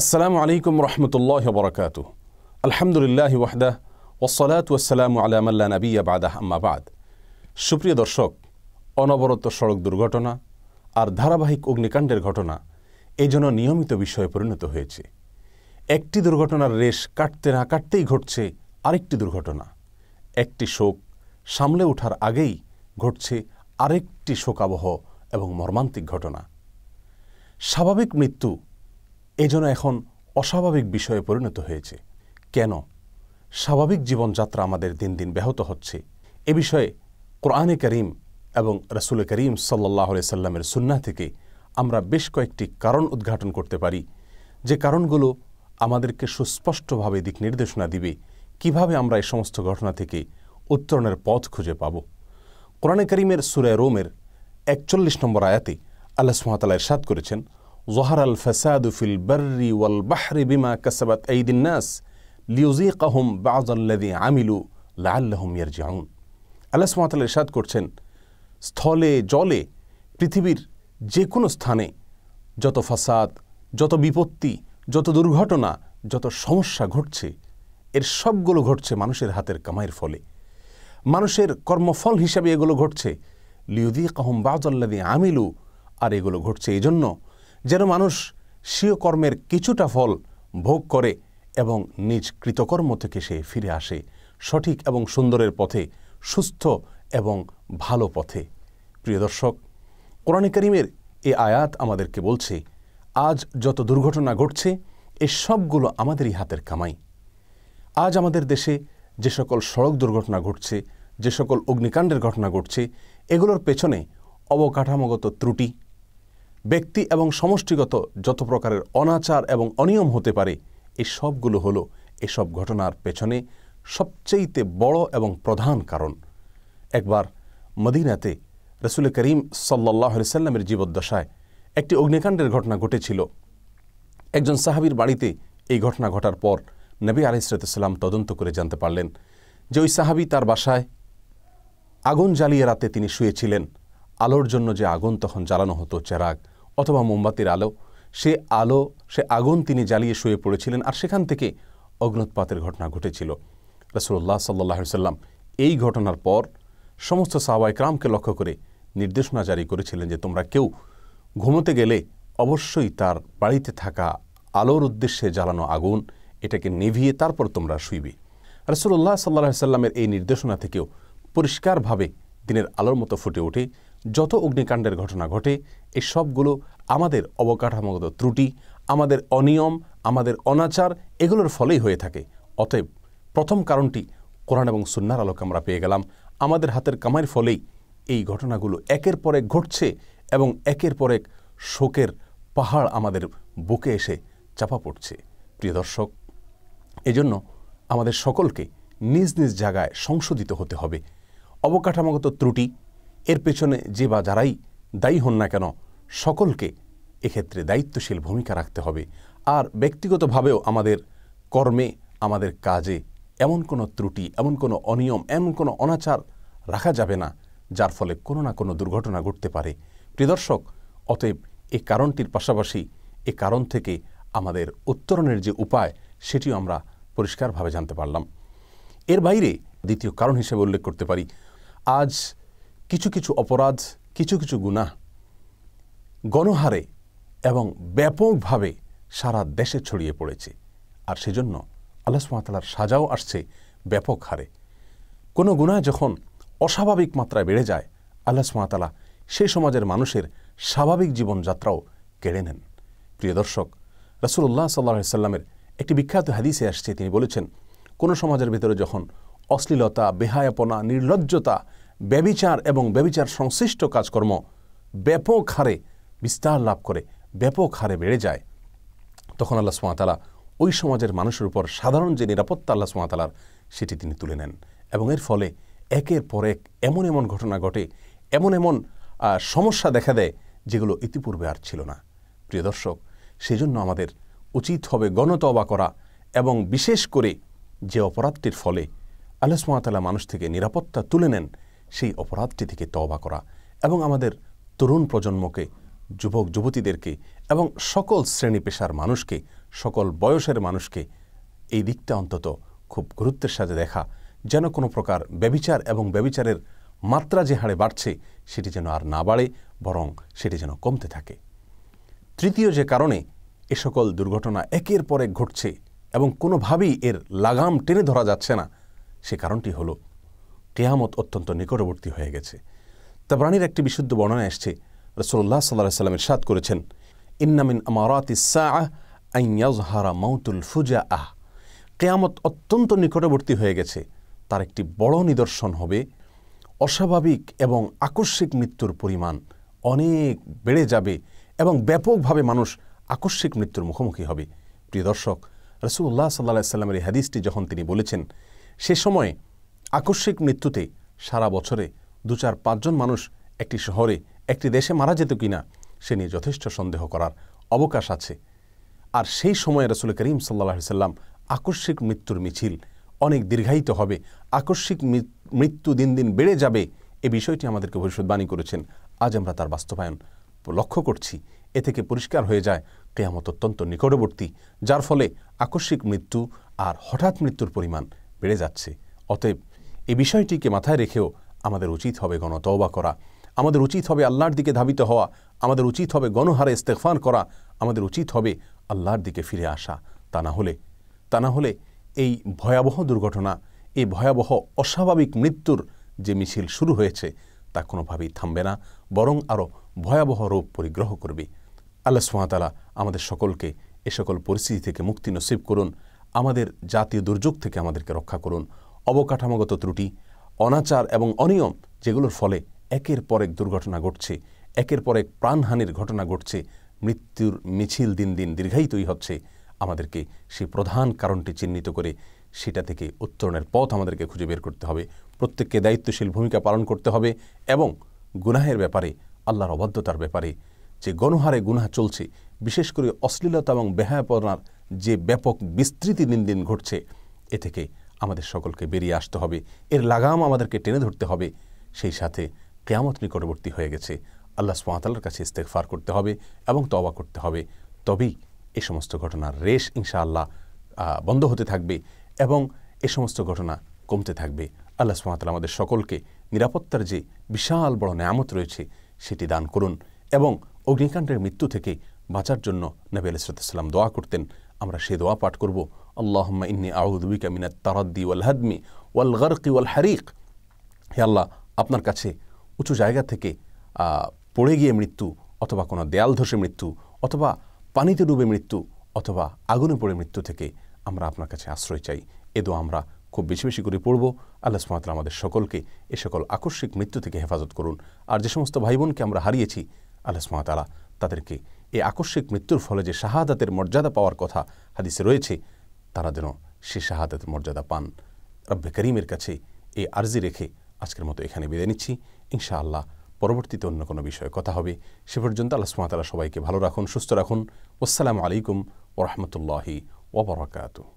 আসসালামু আলাইকুম রহমতুল্লাহ বরকাত আলহামদুলিল্লাহ ওয়াহদাহ ওসলাত ওয়াসালামু আলামাল্লা নবিয়া বাদাহ আম্মাবাদ সুপ্রিয় দর্শক, অনবরত সড়ক দুর্ঘটনা আর ধারাবাহিক অগ্নিকাণ্ডের ঘটনা এই জন্য নিয়মিত বিষয়ে পরিণত হয়েছে। একটি দুর্ঘটনার রেশ কাটতে না কাটতেই ঘটছে আরেকটি দুর্ঘটনা। একটি শোক সামলে ওঠার আগেই ঘটছে আরেকটি শোকাবহ এবং মর্মান্তিক ঘটনা। স্বাভাবিক মৃত্যু এজন্য এখন অস্বাভাবিক বিষয়ে পরিণত হয়েছে। কেন? স্বাভাবিক জীবনযাত্রা আমাদের দিন দিন ব্যাহত হচ্ছে। এ বিষয়ে কোরআনে করিম এবং রসুল করিম সাল্লাহ সাল্লামের সুন্না থেকে আমরা বেশ কয়েকটি কারণ উদ্ঘাটন করতে পারি। যে কারণগুলো আমাদেরকে সুস্পষ্টভাবে দিক নির্দেশনা দিবে কীভাবে আমরা এই সমস্ত ঘটনা থেকে উত্তরণের পথ খুঁজে পাব। কোরআনে করিমের সুরায় রোমের একচল্লিশ নম্বর আয়াতে আল্লাহ সুহাতালা ইরশাদ করেছেন ফসাদু ফিল বর্রি ওয়াল বাহরি বিমা কাসাবাত ঈদিন নাস লিউজিকাহুম বাজাল্লাদি আমিলু লাল্লাহুম ইয়ারজিউন আল্লাহ সুহাতালা ইরশাদ করছেন, স্থলে জলে পৃথিবীর যে কোনো স্থানে যত ফাসাদ, যত বিপত্তি, যত দুর্ঘটনা, যত সমস্যা ঘটছে, এর সবগুলো ঘটছে মানুষের হাতের কামাইয়ের ফলে। মানুষের কর্মফল হিসাবে এগুলো ঘটছে। লিউদি কাহম বাজল্লাদি আমিলু, আর এগুলো ঘটছে এই জন্য যেন মানুষ স্বীয় কর্মের কিছুটা ফল ভোগ করে এবং নিজ কৃতকর্ম থেকে সে ফিরে আসে সঠিক এবং সুন্দরের পথে, সুস্থ এবং ভালো পথে। প্রিয় দর্শক, কোরআন করিমের এ আয়াত আমাদেরকে বলছে, আজ যত দুর্ঘটনা ঘটছে, এ সবগুলো আমাদেরই হাতের কামাই। আজ আমাদের দেশে যে সকল সড়ক দুর্ঘটনা ঘটছে, যে সকল অগ্নিকাণ্ডের ঘটনা ঘটছে, এগুলোর পেছনে অবকাঠামোগত ত্রুটি ব্যক্তি এবং সমষ্টিগত যত প্রকারের অনাচার এবং অনিয়ম হতে পারে, এই সবগুলো হলো এসব ঘটনার পেছনে সবচেয়েতে বড় এবং প্রধান কারণ। একবার মদিনাতে রসুল করিম সাল্লাহ সাল্লামের জীবদ্দশায় একটি অগ্নিকাণ্ডের ঘটনা ঘটেছিল। একজন সাহাবির বাড়িতে এই ঘটনা ঘটার পর নবী আলিসাল্লাম তদন্ত করে জানতে পারলেন যে ওই সাহাবি তার বাসায় আগুন জ্বালিয়ে রাতে তিনি শুয়েছিলেন। আলোর জন্য যে আগুন তখন জ্বালানো হতো চেরাগ অথবা মোমবাতির আলো, সে আলো, সে আগুন তিনি জ্বালিয়ে শুয়ে পড়েছিলেন আর সেখান থেকে অগ্নোৎপাতের ঘটনা ঘটেছিল। রসুল্লাহ সাল্লাহ সাল্লাম এই ঘটনার পর সমস্ত সাহবাইকরামকে লক্ষ্য করে নির্দেশনা জারি করেছিলেন যে তোমরা কেউ ঘুমোতে গেলে অবশ্যই তার বাড়িতে থাকা আলোর উদ্দেশ্যে জ্বালানো আগুন, এটাকে নিভিয়ে তারপর তোমরা শুইবে। রসুল্লাহ সাল্লাহ সাল্লামের এই নির্দেশনা থেকেও পরিষ্কারভাবে দিনের আলোর মতো ফুটে ওঠে। যত অগ্নিকাণ্ডের ঘটনা ঘটে এই সবগুলো আমাদের অবকাঠামোগত ত্রুটি, আমাদের অনিয়ম, আমাদের অনাচার, এগুলোর ফলেই হয়ে থাকে। অতএব প্রথম কারণটি কোরআন এবং সুন্নার আলোকে আমরা পেয়ে গেলাম। আমাদের হাতের কামাইয়ের ফলেই এই ঘটনাগুলো একের পর এক ঘটছে এবং একের পর এক শোকের পাহাড় আমাদের বুকে এসে চাপা পড়ছে। প্রিয় দর্শক, এজন্য আমাদের সকলকে নিজ নিজ জায়গায় সংশোধিত হতে হবে। অবকাঠামোগত ত্রুটি, এর পেছনে যে বা যারাই দায়ী হন না কেন সকলকে এক্ষেত্রে দায়িত্বশীল ভূমিকা রাখতে হবে। আর ব্যক্তিগতভাবেও আমাদের কর্মে, আমাদের কাজে এমন কোনো ত্রুটি, এমন কোনো অনিয়ম, এমন কোনো অনাচার রাখা যাবে না, যার ফলে কোনো না কোনো দুর্ঘটনা ঘটতে পারে। প্রিদর্শক অতএব এই কারণটির পাশাপাশি, এ কারণ থেকে আমাদের উত্তরণের যে উপায়, সেটিও আমরা পরিষ্কারভাবে জানতে পারলাম। এর বাইরে দ্বিতীয় কারণ হিসেবে উল্লেখ করতে পারি। আজ কিছু কিছু অপরাধ, কিছু কিছু গুণা গণহারে এবং ব্যাপকভাবে সারা দেশে ছড়িয়ে পড়েছে। আর সেজন্য আল্লাহ সুমাতালার সাজাও আসছে ব্যাপক হারে। কোনো গুণা যখন অস্বাভাবিক মাত্রায় বেড়ে যায়, আল্লাহ সুমাতালা সেই সমাজের মানুষের স্বাভাবিক জীবনযাত্রাও কেড়ে নেন। প্রিয় দর্শক রসুল্লাহ সাল্লাহ সাল্লামের একটি বিখ্যাত হাদিসে আসছে। তিনি বলেছেন, কোনো সমাজের ভিতরে যখন অশ্লীলতা, বেহায়াপনা, নির্লজ্জতা, ব্যবিচার এবং ব্যবিচার সংশ্লিষ্ট কাজকর্ম ব্যাপক হারে বিস্তার লাভ করে ব্যাপক হারে বেড়ে যায়। তখন আল্লাহ সুমাতালা ওই সমাজের মানুষের উপর সাধারণ যে নিরাপত্তা আল্লাহ সুমাতালার সেটি তিনি তুলে নেন। এবং এর ফলে একের পর এক এমন এমন ঘটনা ঘটে, এমন এমন সমস্যা দেখা দেয় যেগুলো ইতিপূর্বে আর ছিল না। প্রিয় দর্শক সেই জন্য আমাদের উচিত হবে গণতবা করা এবং বিশেষ করে যে অপরাধটির ফলে আল্লাহ সুমাতালা মানুষ থেকে নিরাপত্তা তুলে নেন, সেই অপরাধটি থেকে তওবা করা। এবং আমাদের তরুণ প্রজন্মকে যুবক যুবতীদেরকে এবং সকল শ্রেণি পেশার মানুষকে, সকল বয়সের মানুষকে এই দিকটা অন্তত খুব গুরুত্বের সাথে দেখা, যেন কোনো প্রকার ব্যবিচার এবং ব্যবিচারের মাত্রা যে হারে বাড়ছে, সেটি যেন আর না বাড়ে, বরং সেটি যেন কমতে থাকে। তৃতীয় যে কারণে এ সকল দুর্ঘটনা একের পর এক ঘটছে এবং কোনোভাবেই এর লাগাম টেনে ধরা যাচ্ছে না, সে কারণটি হল, কেয়ামত অত্যন্ত নিকটবর্তী হয়ে গেছে। তাবরানির একটি বিশুদ্ধ বর্ণনা এসছে রসুল্লাহ সাল্লাহ সাল্লামের সাদ করেছেন ইন্নামিন আমারাত ইসাহারা মাউতুল ফুজা আহ কেয়ামত অত্যন্ত নিকটবর্তী হয়ে গেছে। তার একটি বড় নিদর্শন হবে, অস্বাভাবিক এবং আকস্মিক মৃত্যুর পরিমাণ অনেক বেড়ে যাবে এবং ব্যাপকভাবে মানুষ আকস্মিক মৃত্যুর মুখোমুখি হবে। প্রিয় দর্শক রসুল্লাহ সাল্লাহ সাল্লামের এই হাদিসটি যখন তিনি বলেছেন, সে সময়ে আকস্মিক মৃত্যুতে সারা বছরে দু চার পাঁচজন মানুষ একটি শহরে একটি দেশে মারা যেত কিনা, সে নিয়ে যথেষ্ট সন্দেহ করার অবকাশ আছে। আর সেই সময়ে রসুল করিম সাল্লাহ সাল্লাম আকস্মিক মৃত্যুর মিছিল, অনেক দীর্ঘায়িত হবে, আকস্মিক মৃত্যু দিন দিন বেড়ে যাবে, এ বিষয়টি আমাদেরকে ভবিষ্যৎবাণী করেছেন। আজ আমরা তার বাস্তবায়ন লক্ষ্য করছি। এ থেকে পরিষ্কার হয়ে যায় কেয়ামত অত্যন্ত নিকটবর্তী, যার ফলে আকস্মিক মৃত্যু আর হঠাৎ মৃত্যুর পরিমাণ বেড়ে যাচ্ছে। অতএব এ বিষয়টিকে মাথায় রেখেও আমাদের উচিত হবে গণতওবা করা। আমাদের উচিত হবে আল্লাহর দিকে ধাবিত হওয়া, আমাদের উচিত হবে গণহারে ইস্তেকফান করা, আমাদের উচিত হবে আল্লাহর দিকে ফিরে আসা। তা না হলে, তা না হলে এই ভয়াবহ দুর্ঘটনা, এই ভয়াবহ অস্বাভাবিক মৃত্যুর যে মিছিল শুরু হয়েছে, তা কোনোভাবেই থামবে না, বরং আরও ভয়াবহ রূপ পরিগ্রহ করবে। আল্লাহ সুমাতালা আমাদের সকলকে এ সকল পরিস্থিতি থেকে মুক্তি নসিব করুন, আমাদের জাতীয় দুর্যোগ থেকে আমাদেরকে রক্ষা করুন। অবকাঠামোগত ত্রুটি, অনাচার এবং অনিয়ম যেগুলোর ফলে একের পর এক দুর্ঘটনা ঘটছে, একের পর এক প্রাণহানির ঘটনা ঘটছে, মৃত্যুর মিছিল দিন দিন দীর্ঘায়িতই হচ্ছে। আমাদেরকে সেই প্রধান কারণটি চিহ্নিত করে সেটা থেকে উত্তরণের পথ আমাদেরকে খুঁজে বের করতে হবে। প্রত্যেককে দায়িত্বশীল ভূমিকা পালন করতে হবে এবং গুনাহের ব্যাপারে, আল্লাহর অবাধ্যতার ব্যাপারে যে গণহারে গুনাহ চলছে, বিশেষ করে অশ্লীলতা এবং বেহায়াপনার যে ব্যাপক বিস্তৃতি দিন দিন ঘটছে, এ থেকে আমাদের সকলকে বেরিয়ে আসতে হবে। এর লাগাম আমাদেরকে টেনে ধরতে হবে। সেই সাথে কেয়ামত নিকটবর্তী হয়ে গেছে। আল্লাহ সুমাতাল্লার কাছে ইস্তেকফার করতে হবে এবং তবা করতে হবে। তবেই এ সমস্ত ঘটনার রেশ ইনশাআল্লাহ বন্ধ হতে থাকবে এবং এ সমস্ত ঘটনা কমতে থাকবে। আল্লাহ সুমাতাল আমাদের সকলকে নিরাপত্তার যে বিশাল বড় নেয়ামত রয়েছে, সেটি দান করুন এবং অগ্নিকাণ্ডের মৃত্যু থেকে বাঁচার জন্য নবী আলাইসালাম দোয়া করতেন। আমরা সে দোয়া পাঠ করব, আল্লাহম্মা ইন্নি আউদুবিকা মিনাত তারাদ্দি ওয়াল হাদমি ওয়াল গরকি ওয়াল হারিক। হে আল্লাহ, আপনার কাছে উঁচু জায়গা থেকে পড়ে গিয়ে মৃত্যু অথবা কোনো দেয়াল ধসে মৃত্যু অথবা পানিতে ডুবে মৃত্যু অথবা আগুনে পড়ে মৃত্যু থেকে আমরা আপনার কাছে আশ্রয় চাই। এদো আমরা খুব বেশি বেশি করে পড়ব। আল্লাহ সুমাতলা আমাদের সকলকে এ সকল আকস্মিক মৃত্যু থেকে হেফাজত করুন। আর যে সমস্ত ভাই বোনকে আমরা হারিয়েছি, আল্লাহ সুমাতালা তাদেরকে এই আকস্মিক মৃত্যুর ফলে যে শাহাদাতের মর্যাদা পাওয়ার কথা হাদিসে রয়েছে, তারা যেন সে শাহাদাতের মর্যাদা পান। রব্বে করিমের কাছে এই আর্জি রেখে আজকের মতো এখানে বিদায় নিচ্ছি। ইনশাআল্লাহ পরবর্তীতে অন্য কোনো বিষয়ে কথা হবে। সে পর্যন্ত আল্লাহ সুমাতালা সবাইকে ভালো রাখুন, সুস্থ রাখুন। আসসালামু আলাইকুম ওরহমতুল্লাহি ওবরাকাতু